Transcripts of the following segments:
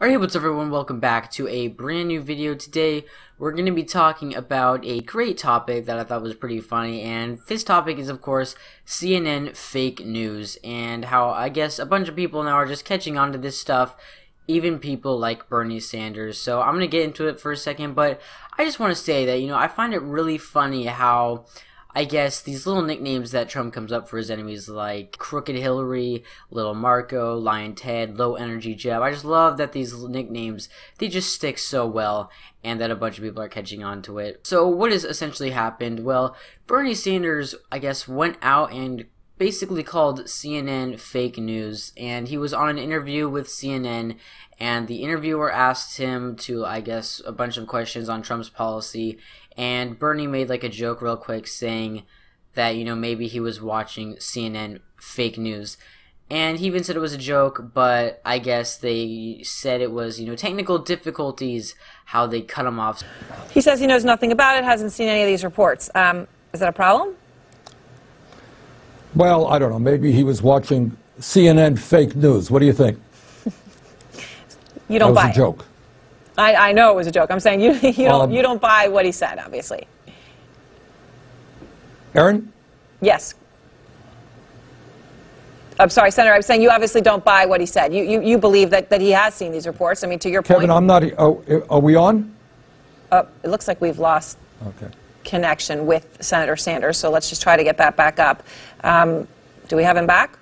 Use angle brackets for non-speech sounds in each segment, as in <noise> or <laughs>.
Alright, what's up everyone? Welcome back to a brand new video. Today, we're going to be talking about a great topic that I thought was pretty funny, and this topic is, of course, CNN fake news, and how I guess a bunch of people now are just catching on to this stuff, even people like Bernie Sanders. So I'm going to get into it for a second, but I just want to say that, you know, I find it really funny how I guess these little nicknames that Trump comes up for his enemies, like Crooked Hillary, Little Marco, Lyin' Ted, Low Energy Jeb. I just love that these nicknames they just stick so well, and that a bunch of people are catching on to it. So what has essentially happened? Well, Bernie Sanders, I guess, went out and basically called CNN fake news, and he was on an interview with CNN, and the interviewer asked him to, I guess, a bunch of questions on Trump's policy, and Bernie made like a joke real quick saying that, you know, maybe he was watching CNN fake news. And he even said it was a joke, but I guess they said it was, you know, technical difficulties, how they cut him off. He says he knows nothing about it, hasn't seen any of these reports. Um, is that a problem? Well, I don't know. Maybe he was watching CNN fake news. What do you think? <laughs> you don't that was buy a joke. It. I, I know it was a joke. I'm saying you, <laughs> you, don't, Um, you don't buy what he said, obviously. Erin? Yes. I'm sorry, Senator. I'm saying you obviously don't buy what he said. You, you, you believe that, that he has seen these reports. I mean, to your Kevin, point. Kevin, I'm not. Oh, are we on? Uh, it looks like we've lost Okay. Connection with Senator Sanders, so let's just try to get that back up. Um, do we have him back?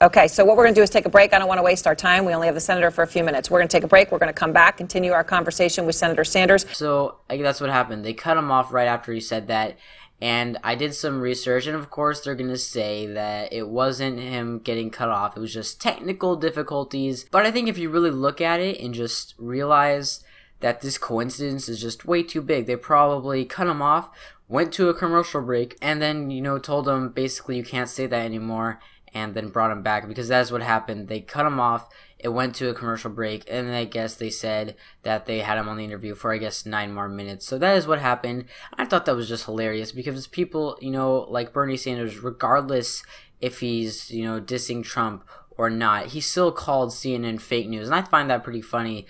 Okay, so what we're going to do is take a break. I don't want to waste our time. We only have the senator for a few minutes. We're going to take a break. We're going to come back, continue our conversation with Senator Sanders. So that's what happened. They cut him off right after he said that. And I did some research, and of course, they're going to say that it wasn't him getting cut off. It was just technical difficulties. But I think if you really look at it and just realize that this coincidence is just way too big, they probably cut him off, went to a commercial break, and then, you know, told him basically you can't say that anymore and then brought him back because that's what happened. They cut him off. It went to a commercial break, and then I guess they said that they had him on the interview for I guess nine more minutes. So that is what happened. I thought that was just hilarious because people, you know, like Bernie Sanders, regardless if he's you know dissing Trump or not, he still called CNN fake news, and I find that pretty funny.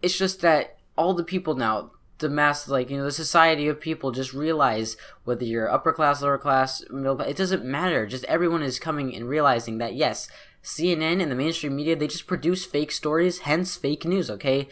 It's just that all the people now, the mass like you know the society of people just realize whether you're upper class lower class middle it doesn't matter. Just everyone is coming and realizing that yes cnn and the mainstream media they just produce fake stories hence fake news okay?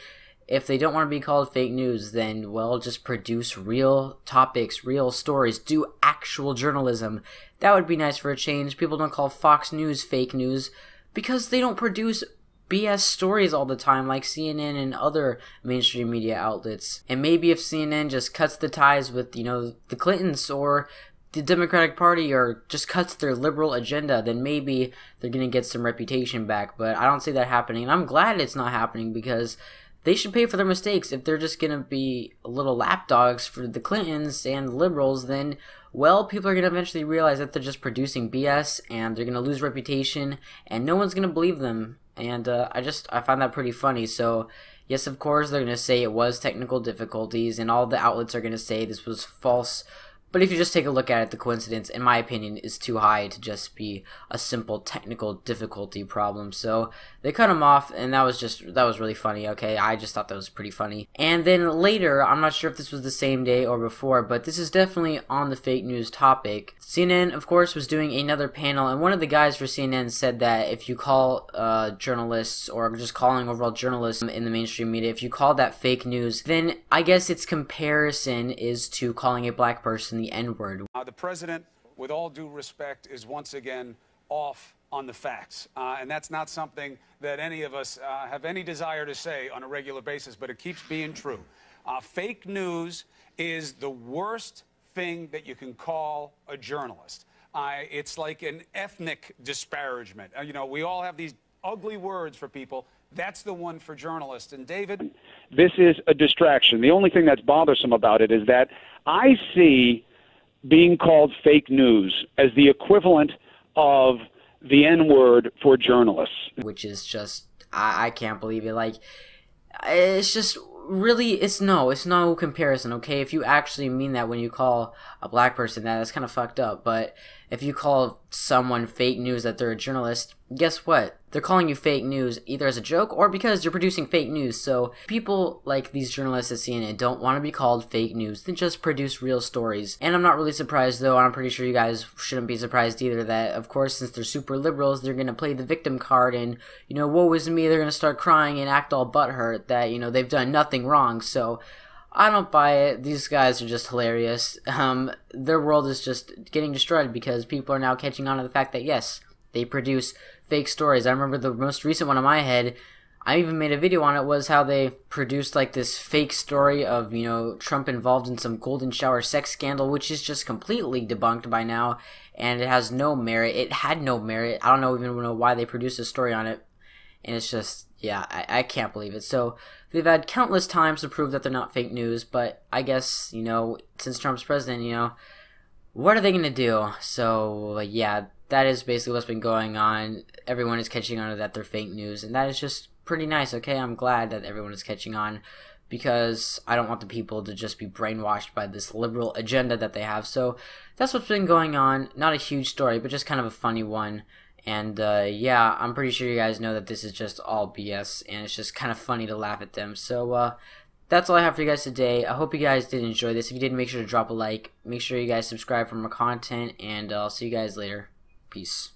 If they don't want to be called fake news then well just produce real topics real stories do actual journalism. That would be nice for a change. People don't call fox news fake news because they don't produce BS stories all the time, like CNN and other mainstream media outlets. And maybe if CNN just cuts the ties with, you know, the Clintons or the Democratic Party or just cuts their liberal agenda, then maybe they're going to get some reputation back. But I don't see that happening. And I'm glad it's not happening because they should pay for their mistakes. If they're just going to be little lapdogs for the Clintons and the liberals, then, well, people are going to eventually realize that they're just producing BS and they're going to lose reputation and no one's going to believe them and uh, I just I find that pretty funny. So yes, of course they're gonna say it was technical difficulties, and all the outlets are gonna say this was false. But if you just take a look at it, the coincidence, in my opinion, is too high to just be a simple technical difficulty problem. So they cut him off, and that was just that was really funny. Okay, I just thought that was pretty funny. And then later, I'm not sure if this was the same day or before, but this is definitely on the fake news topic. CNN, of course, was doing another panel, and one of the guys for CNN said that if you call uh, journalists or just calling overall journalists in the mainstream media, if you call that fake news, then I guess its comparison is to calling a black person the N word. Uh, the president, with all due respect, is once again off on the facts. Uh, and that's not something that any of us uh, have any desire to say on a regular basis, but it keeps being true. Uh, fake news is the worst thing that you can call a journalist. Uh, it's like an ethnic disparagement. Uh, you know, we all have these ugly words for people. That's the one for journalists. And David? this is a distraction. The only thing that's bothersome about it is that I see being called fake news as the equivalent of the N word for journalists. which is just I, I can't believe it. Like it's just really it's no it's no comparison. Okay, if you actually mean that when you call a black person that, that's kind of fucked up. But if you call someone fake news that they're a journalist, guess what? They're calling you fake news either as a joke or because you're producing fake news. So people like these journalists at CNN don't want to be called fake news. They just produce real stories. And I'm not really surprised though. I'm pretty sure you guys shouldn't be surprised either that of course since they're super liberals, they're gonna play the victim card and you know woe is me. They're gonna start crying and act all butthurt that you know they've done nothing wrong. So I don't buy it. These guys are just hilarious. Um, their world is just getting destroyed because people are now catching on to the fact that yes, they produce fake stories. I remember the most recent one in my head. I even made a video on it. Was how they produced like this fake story of you know Trump involved in some golden shower sex scandal, which is just completely debunked by now, and it has no merit. It had no merit. I don't know even know why they produced a story on it, and it's just yeah, I, I can't believe it. So they've had countless times to prove that they're not fake news, but I guess, you know, since Trump's president, you know, what are they going to do? So, yeah, that is basically what's been going on. Everyone is catching on that they're fake news, and that is just pretty nice, okay? I'm glad that everyone is catching on because I don't want the people to just be brainwashed by this liberal agenda that they have. So that's what's been going on. Not a huge story, but just kind of a funny one. And uh, yeah, I'm pretty sure you guys know that this is just all BS, and it's just kind of funny to laugh at them. So uh, that's all I have for you guys today. I hope you guys did enjoy this. If you did, make sure to drop a like. Make sure you guys subscribe for more content, and uh, I'll see you guys later. Peace.